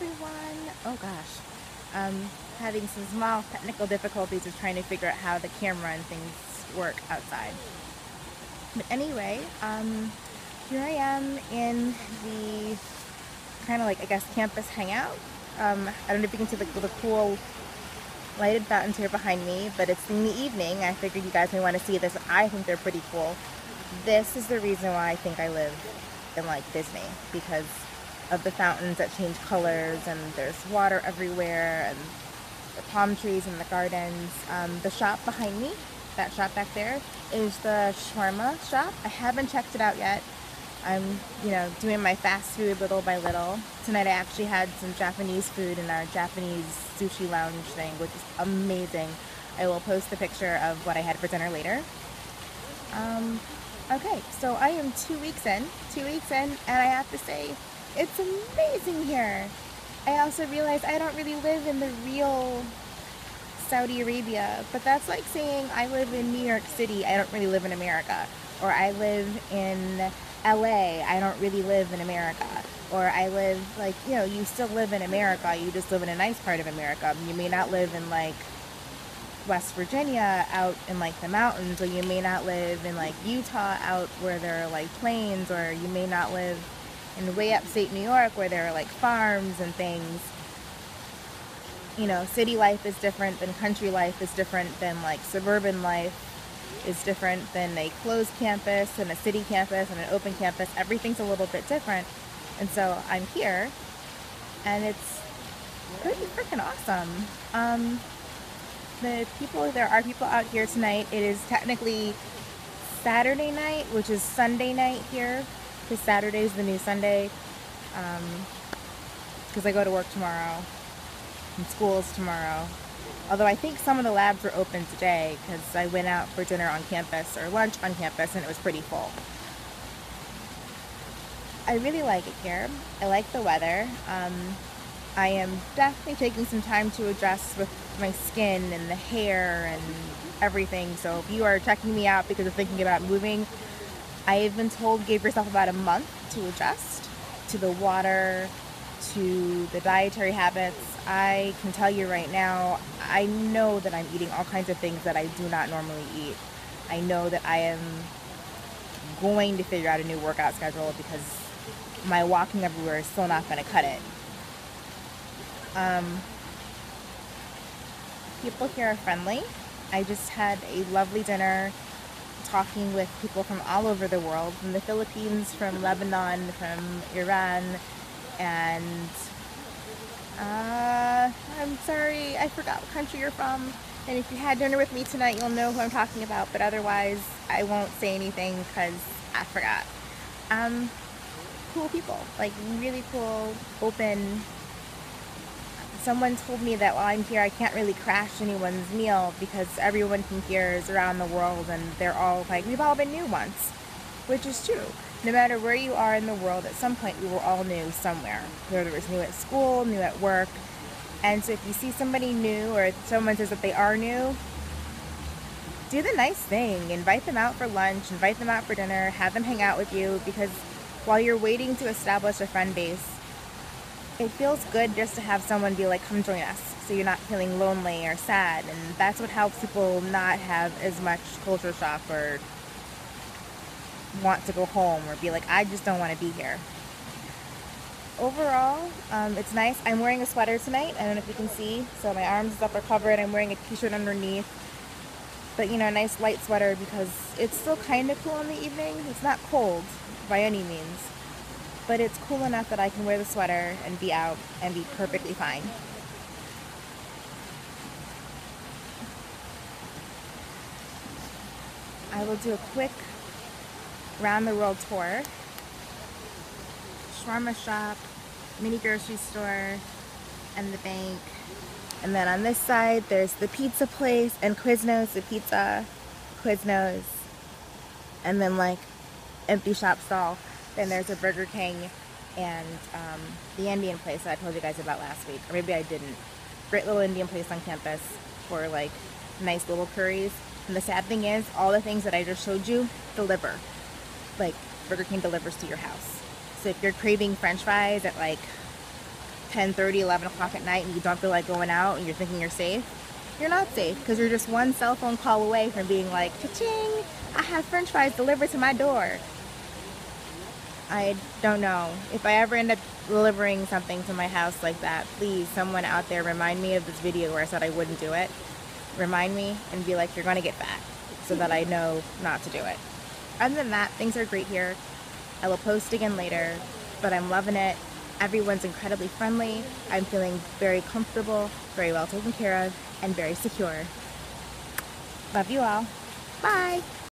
everyone. Oh gosh. Um, having some small technical difficulties with trying to figure out how the camera and things work outside. But anyway, um, here I am in the kind of like, I guess, campus hangout. Um, I don't know if you can see the, the cool lighted fountains here behind me, but it's in the evening. I figured you guys may want to see this. I think they're pretty cool. This is the reason why I think I live in like Disney because of the fountains that change colors and there's water everywhere and the palm trees and the gardens. Um, the shop behind me, that shop back there, is the shawarma shop. I haven't checked it out yet. I'm, you know, doing my fast food little by little. Tonight I actually had some Japanese food in our Japanese sushi lounge thing, which is amazing. I will post the picture of what I had for dinner later. Um, okay, so I am two weeks in, two weeks in, and I have to say, it's amazing here. I also realized I don't really live in the real Saudi Arabia, but that's like saying I live in New York City, I don't really live in America. Or I live in LA, I don't really live in America. Or I live, like, you know, you still live in America, you just live in a nice part of America. You may not live in, like, West Virginia out in, like, the mountains, or you may not live in, like, Utah out where there are, like, plains, or you may not live in way upstate New York where there are like farms and things. You know, city life is different than country life is different than like suburban life is different than a closed campus and a city campus and an open campus. Everything's a little bit different. And so I'm here and it's pretty freaking awesome. Um, the people, there are people out here tonight. It is technically Saturday night, which is Sunday night here because Saturday's the new Sunday. Because um, I go to work tomorrow and school's tomorrow. Although I think some of the labs were open today because I went out for dinner on campus or lunch on campus and it was pretty full. I really like it here. I like the weather. Um, I am definitely taking some time to adjust with my skin and the hair and everything. So if you are checking me out because you're thinking about moving, I've been told give yourself about a month to adjust to the water, to the dietary habits. I can tell you right now, I know that I'm eating all kinds of things that I do not normally eat. I know that I am going to figure out a new workout schedule because my walking everywhere is still not going to cut it. Um, people here are friendly. I just had a lovely dinner talking with people from all over the world, from the Philippines, from Lebanon, from Iran, and uh, I'm sorry, I forgot what country you're from. And if you had dinner with me tonight, you'll know who I'm talking about, but otherwise, I won't say anything because I forgot. Um, cool people, like really cool, open, someone told me that while I'm here, I can't really crash anyone's meal because everyone from here is around the world and they're all like, we've all been new once, which is true. No matter where you are in the world, at some point we were all new somewhere. Whether it was new at school, new at work. And so if you see somebody new or someone says that they are new, do the nice thing. Invite them out for lunch, invite them out for dinner, have them hang out with you because while you're waiting to establish a friend base, it feels good just to have someone be like, come join us. So you're not feeling lonely or sad. And that's what helps people not have as much culture shock or want to go home or be like, I just don't want to be here. Overall, um, it's nice. I'm wearing a sweater tonight. I don't know if you can see. So my arms up are covered. I'm wearing a t-shirt underneath. But, you know, a nice light sweater because it's still kind of cool in the evening. It's not cold by any means but it's cool enough that I can wear the sweater and be out and be perfectly fine. I will do a quick round the world tour. Shawarma shop, mini grocery store, and the bank. And then on this side, there's the pizza place and Quiznos, the pizza, Quiznos, and then like empty shop stall. Then there's a Burger King and um, the Indian place that I told you guys about last week. Or maybe I didn't. Great little Indian place on campus for like nice little curries. And the sad thing is, all the things that I just showed you deliver. Like Burger King delivers to your house. So if you're craving french fries at like 10 30 11 o'clock at night and you don't feel like going out and you're thinking you're safe you're not safe because you're just one cell phone call away from being like cha-ching i have french fries delivered to my door i don't know if i ever end up delivering something to my house like that please someone out there remind me of this video where i said i wouldn't do it remind me and be like you're going to get fat so that i know not to do it other than that things are great here i will post again later but i'm loving it Everyone's incredibly friendly. I'm feeling very comfortable, very well taken care of, and very secure. Love you all. Bye.